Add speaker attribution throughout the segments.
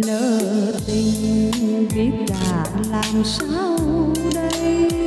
Speaker 1: nợ tình biết cả làm sao đây?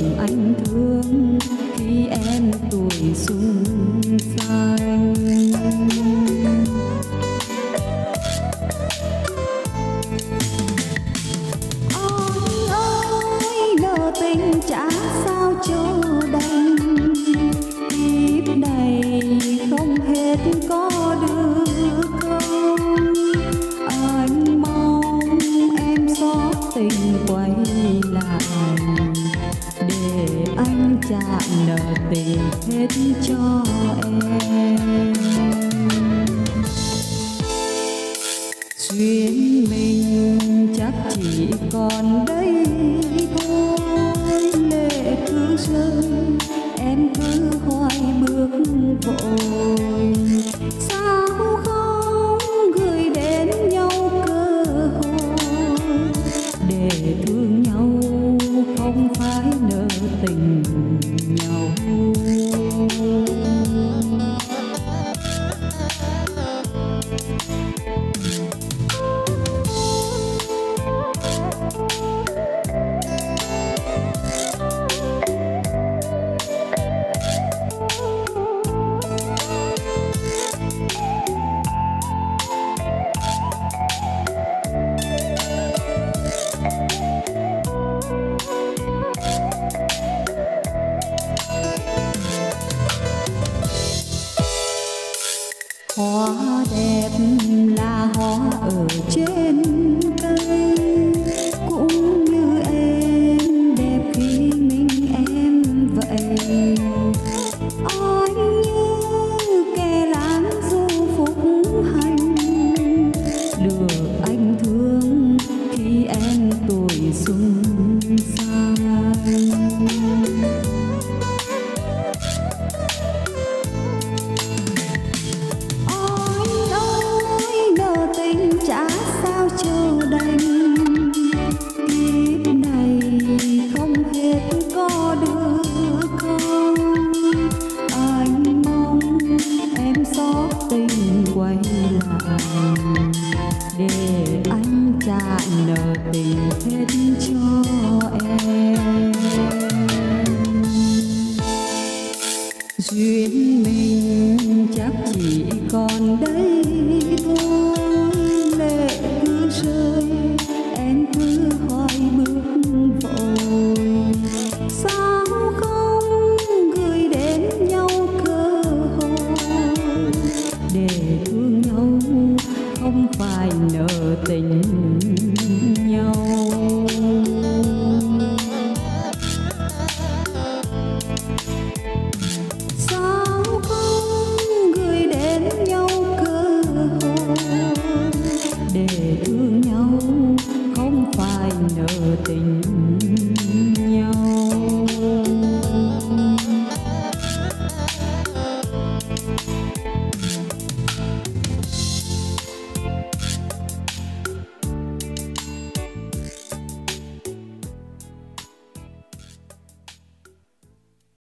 Speaker 1: lòng anh thương khi em tuổi xuân sai. chạm nợ tình hết cho em. Duyên mình chắc chỉ còn đây thôi. Lệ cứ rơi, em cứ hoài bước vội. hoa đẹp là hoa ở trên tình quay lại để anh trả nợ tình hết cho em. Duyên